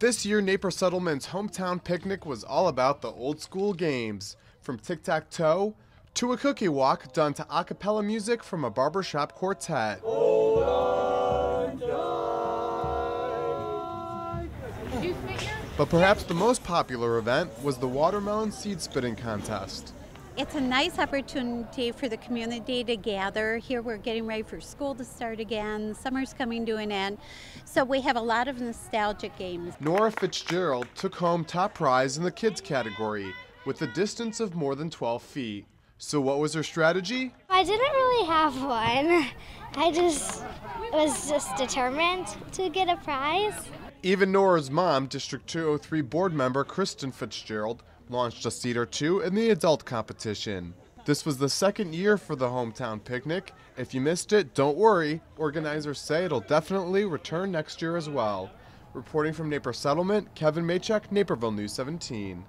This year, Naper Settlement's hometown picnic was all about the old school games, from tic tac toe to a cookie walk done to a cappella music from a barbershop quartet. But perhaps the most popular event was the watermelon seed spitting contest. It's a nice opportunity for the community to gather. Here we're getting ready for school to start again. Summer's coming to an end. So we have a lot of nostalgic games. Nora Fitzgerald took home top prize in the kids category with a distance of more than 12 feet. So what was her strategy? I didn't really have one. I just was just determined to get a prize. Even Nora's mom, District 203 board member Kristin Fitzgerald, launched a seat or two in the adult competition. This was the second year for the hometown picnic. If you missed it, don't worry. Organizers say it'll definitely return next year as well. Reporting from Naper Settlement, Kevin Machak, Naperville News 17.